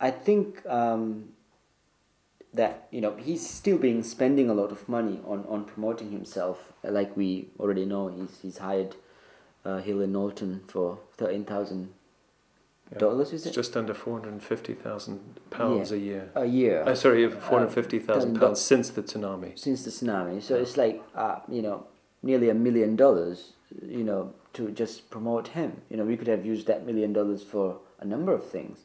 I think um, that you know he's still being spending a lot of money on, on promoting himself. Like we already know, he's he's hired uh, Hill and Knowlton for thirteen thousand dollars. Is It's it just under four hundred and fifty thousand pounds Yeah. a year. a year? Uh, sorry, four hundred fifty thousand thousand pounds since the tsunami. since the tsunami. So it's like uh, you know nearly a million dollars. You know to just promote him. You know we could have used that million dollars for a number of things.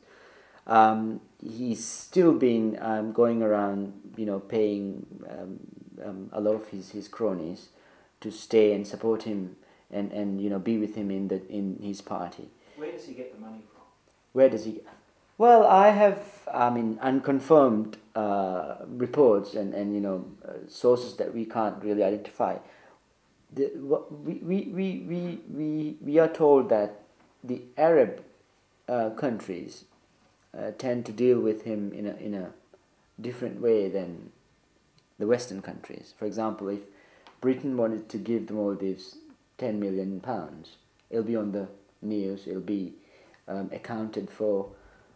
Um, he's still been um, going around, you know, paying um, um, a lot of his, his cronies to stay and support him and, and you know be with him in the in his party. Where does he get the money from? Where does he? Well, I have, I mean, unconfirmed uh, reports and, and you know uh, sources that we can't really identify. The, we, we, we, we, we, we are told that the Arab uh, countries uh, tend to deal with him in a, in a different way than the Western countries. For example, if Britain wanted to give the Maldives 10 million pounds, it'll be on the news, it'll be um, accounted for.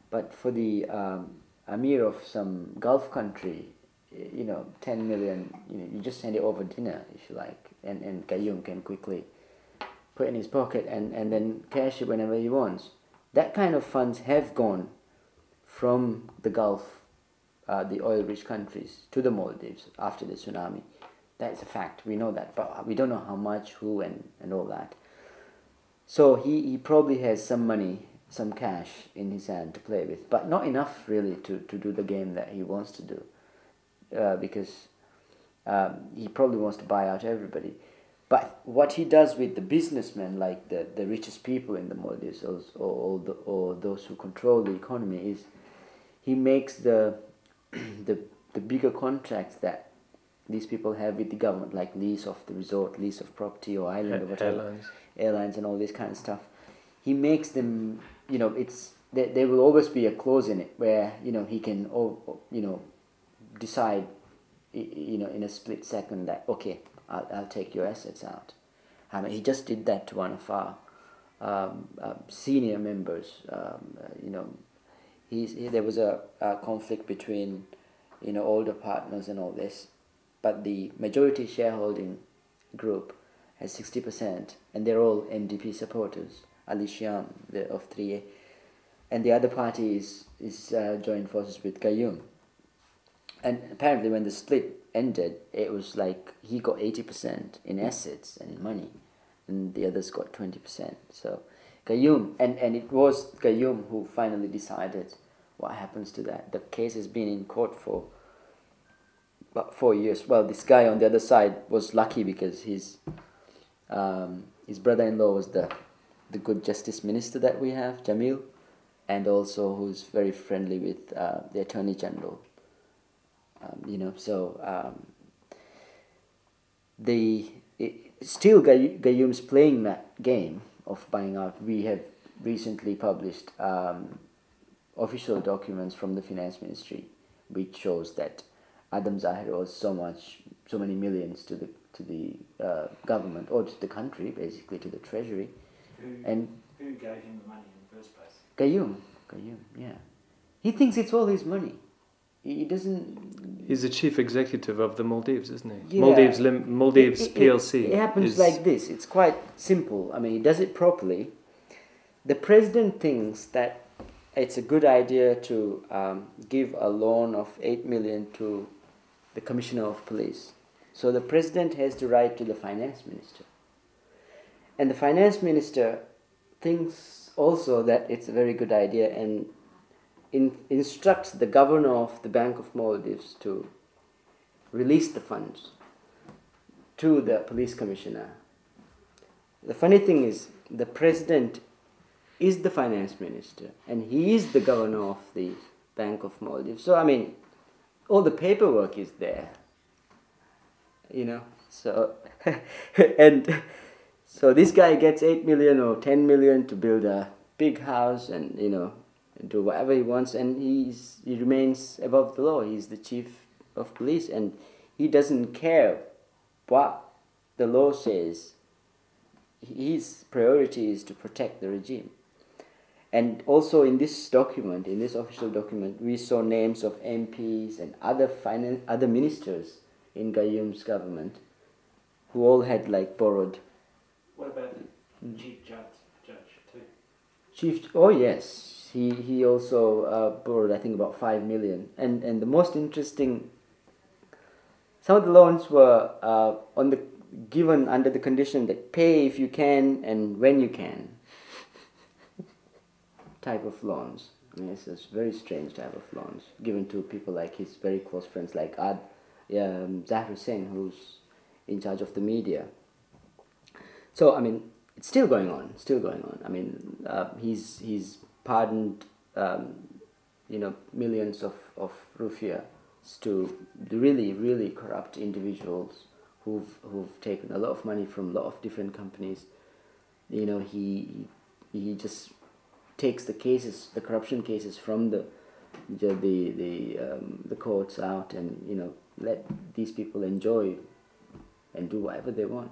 But for the um, Amir of some Gulf country, you know, 10 million, you know, you just send it over dinner, if you like, and, and Gayoom can quickly put in his pocket and, and then cash it whenever he wants. That kind of funds have gone from the Gulf, uh, the oil-rich countries, to the Maldives after the tsunami. That's a fact. We know that, but we don't know how much, who, and, and all that. So he, he probably has some money, some cash in his hand to play with, but not enough really to, to do the game that he wants to do, uh, because um, he probably wants to buy out everybody. But what he does with the businessmen, like the, the richest people in the Maldives, or, or, or, the, or those who control the economy, is he makes the, the, the bigger contracts that these people have with the government, like lease of the resort, lease of property or island or whatever Airlines. airlines and all this kind of stuff. He makes them, you know, it's there, there will always be a clause in it where you know he can, you know, decide, you know, in a split second that okay, I'll, I'll take your assets out. I mean, he just did that to one of our um, uh, senior members. Um, uh, you know, he's he, there was a, a conflict between, you know, older partners and all this, but the majority shareholding group has 60% and they're all MDP supporters Ali Shiam the, of 3A and the other party is, is uh, joined forces with Gayoom and apparently when the split ended it was like he got 80% in assets and money and the others got 20% so Gayoom and, and it was Gayoom who finally decided what happens to that the case has been in court for about four years. Well, this guy on the other side was lucky because his um, his brother-in-law was the the good justice minister that we have, Jamil, and also who's very friendly with uh, the attorney general. Um, you know, so um, the it, still Gay- Gayoom's playing that game of buying out. We have recently published um, official documents from the finance ministry, which shows that Adam Zahir owes so much, so many millions to the to the uh, government or to the country, basically to the treasury, Who, and who gave him the money in the first place? Gayoom, Gayoom, yeah, he thinks it's all his money. He doesn't. He's the chief executive of the Maldives, isn't he? Yeah. Maldives Lim- Maldives It- it- PLC. It, happens is- like this. It's quite simple. I mean, he does it properly. The president thinks that it's a good idea to um, give a loan of eight million to the commissioner of police. So the president has to write to the finance minister, and the finance minister thinks also that it's a very good idea and in, instructs the governor of the Bank of Maldives to release the funds to the police commissioner. The funny thing is, the president is the finance minister and he is the governor of the Bank of Maldives. So, I mean, all the paperwork is there, you know. So, and so this guy gets 8 million or 10 million to build a big house and, you know, do whatever he wants and he's, he remains above the law. He's the chief of police and he doesn't care what the law says. His priority is to protect the regime. And also in this document, in this official document, we saw names of MPs and other finan- other ministers in Gayoom's government who all had like borrowed What about the chief judge, judge too? Chief, oh yes, he he also uh, borrowed I think about five million, and and the most interesting. Some of the loans were uh, on the given under the condition that pay if you can and when you can. type of loans. I mean, it's a very strange type of loans given to people like his very close friends like Ad, um, Zahir Hussain, who's in charge of the media. So I mean, it's still going on, still going on. I mean, uh, he's he's pardoned, um, you know, millions of of rufiyaa to really really corrupt individuals who've who've taken a lot of money from a lot of different companies. You know, he he just takes the cases, the corruption cases from the the the the, um, the courts out, and you know, let these people enjoy and do whatever they want.